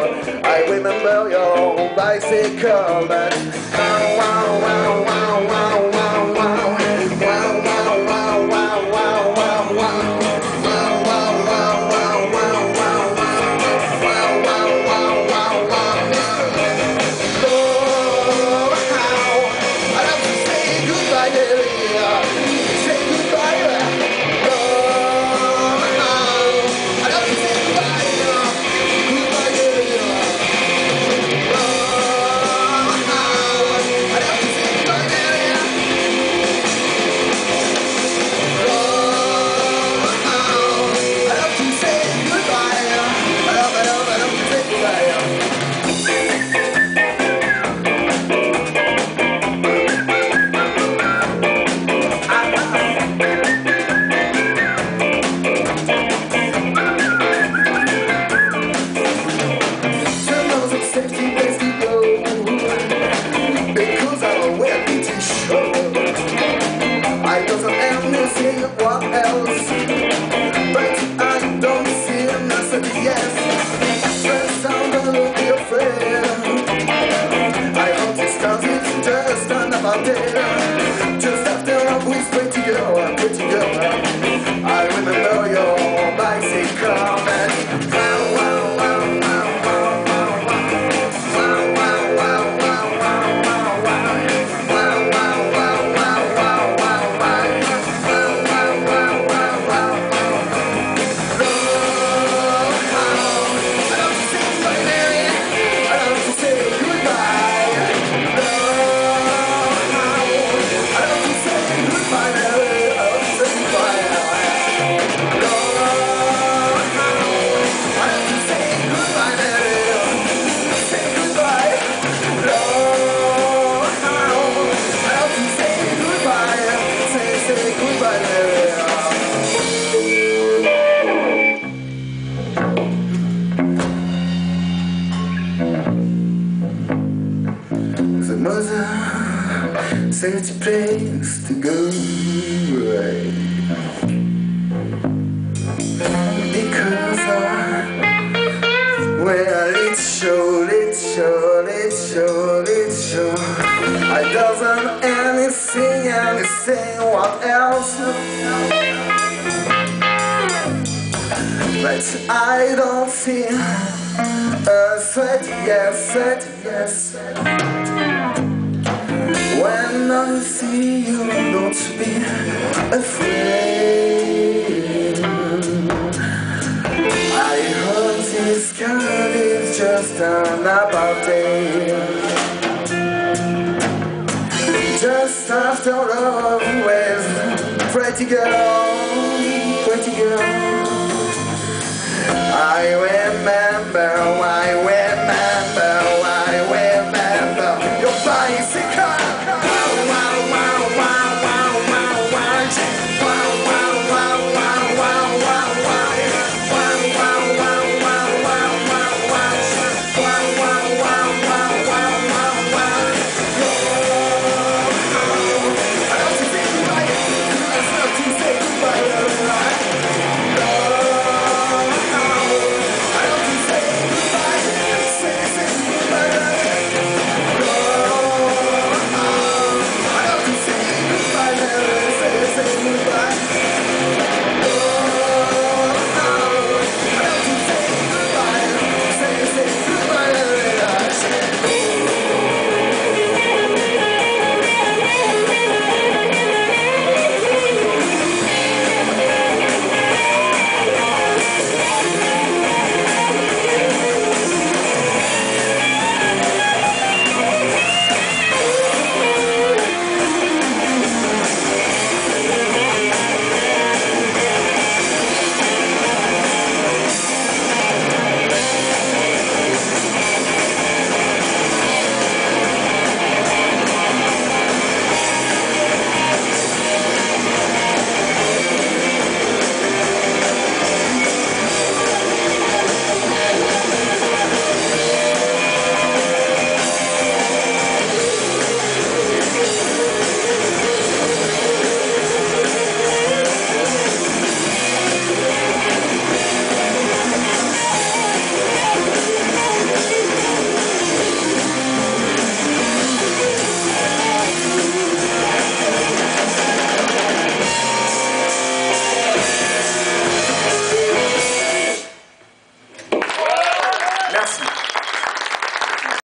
I remember your bicycle, but wow, wow, wow, wow. just mother. Such a place to go away. Because I Well it's sure, it's sure, it's sure, it's sure. I doesn't anything, anything, what else But I don't feel a sweat, yes, sweat, yes, when I see you not be afraid. I heard this kind is just an about day. Just after always. Pretty girl, pretty girl. I went